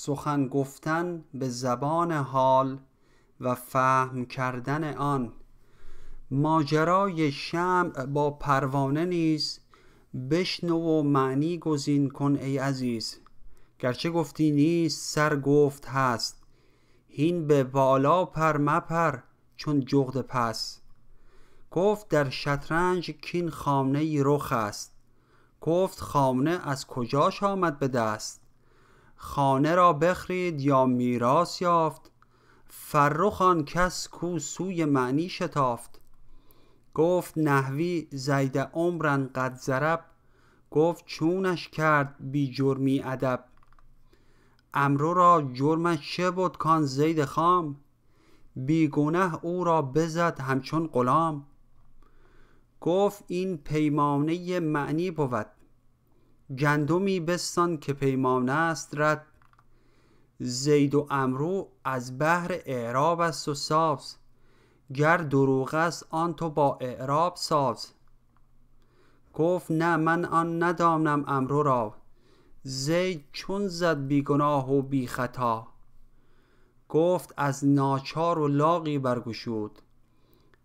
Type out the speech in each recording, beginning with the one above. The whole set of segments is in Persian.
سخن گفتن به زبان حال و فهم کردن آن. ماجرای شمع با پروانه نیز بشنو و معنی گزین کن ای عزیز. گرچه گفتی نیست سر گفت هست هین به بالا پر مپر چون جغد پس. گفت در شطرنج کین خامنه ای رخ است گفت خامنه از کجاش آمد به دست؟ خانه را بخرید یا میراث یافت. فرخ آن کس کو سوی معنی شتافت. گفت نحوی زید عمرا قد ضرب. گفت چونش کرد بی جرمی ادب. عمرو را جرمش چه بد کان زید خام؟ بی گنه او را بزد همچون غلام. گفت این پیمانه معنی بود. گندمی بستان که پیمانه است رد. زید و عمرو از بهر اعراب است و ساز. گر دروغ است آن تو با اعراب ساز. گفت نه من آن ندانم عمرو را. زید چون زد بی گناه و بی خطا. گفت از ناچار و لاغی برگشود.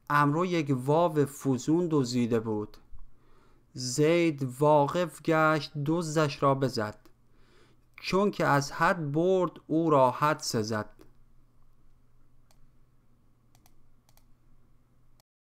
عمرو یک واو فزون دزدیده بود. زید واقف گشت دزدش را بزد. چونکه از حد برد او را حد سزد.